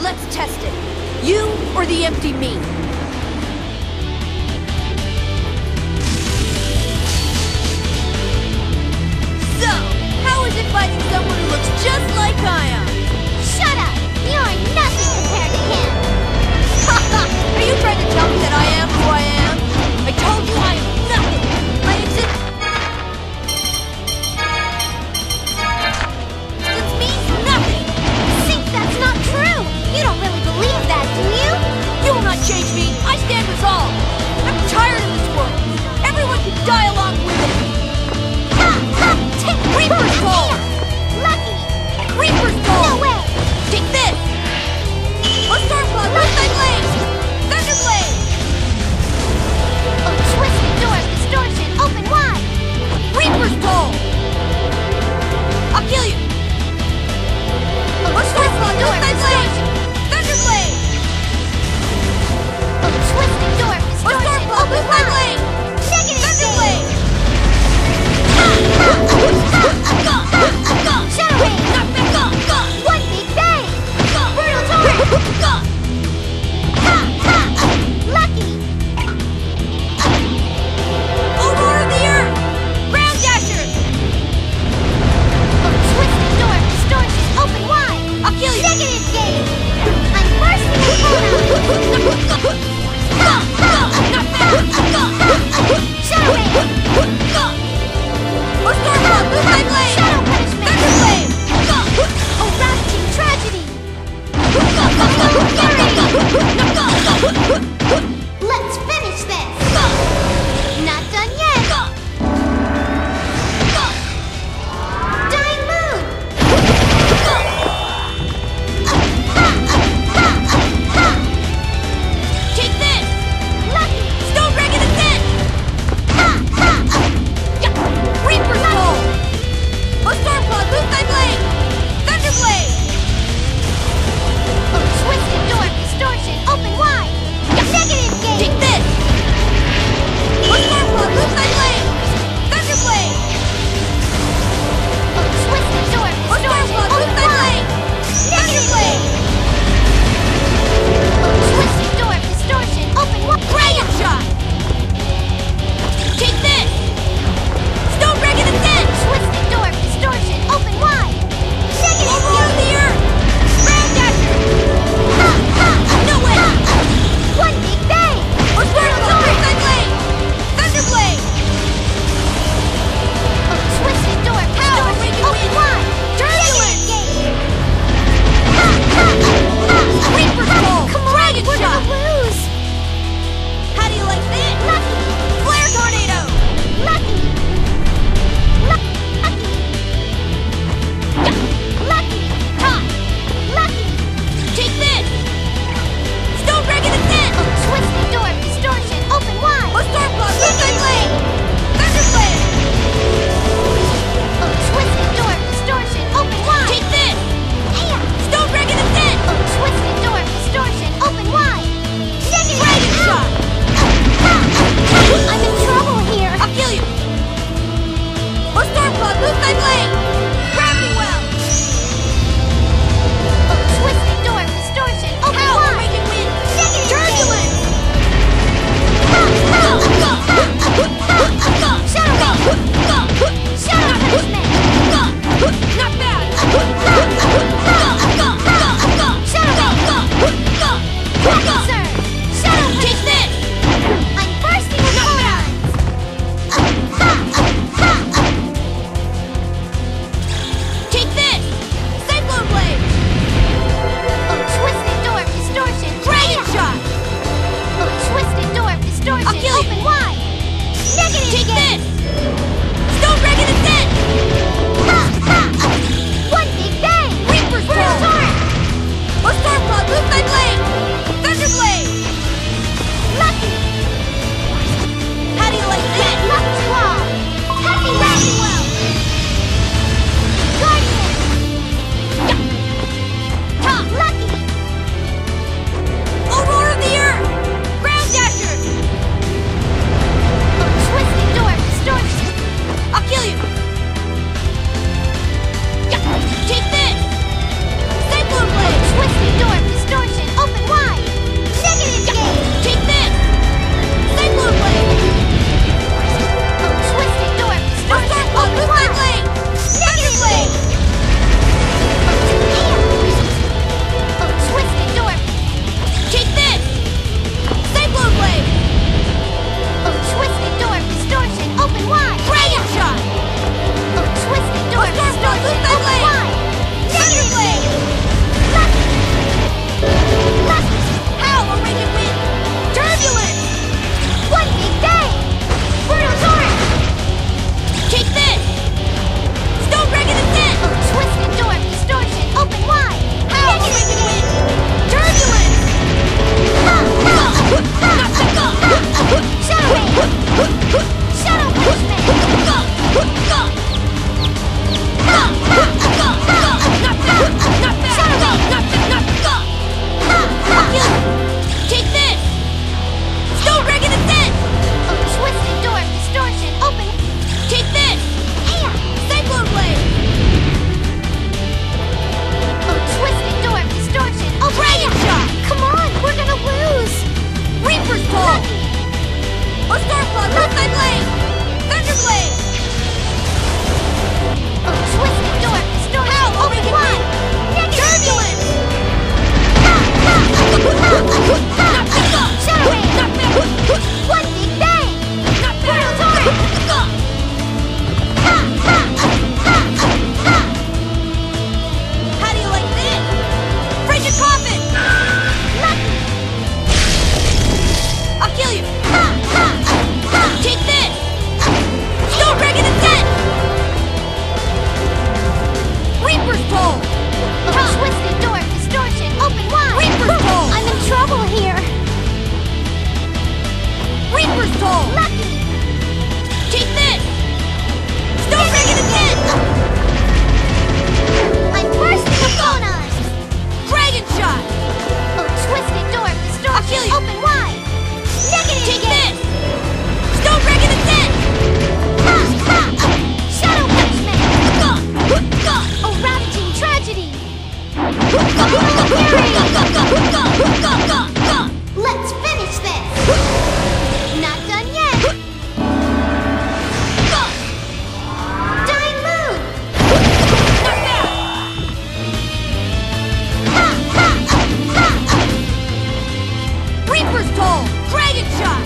Let's test it. You or the empty me? Let's finish this! Not done yet! Dying Moon! Reaper's Toll! Dragon Shot!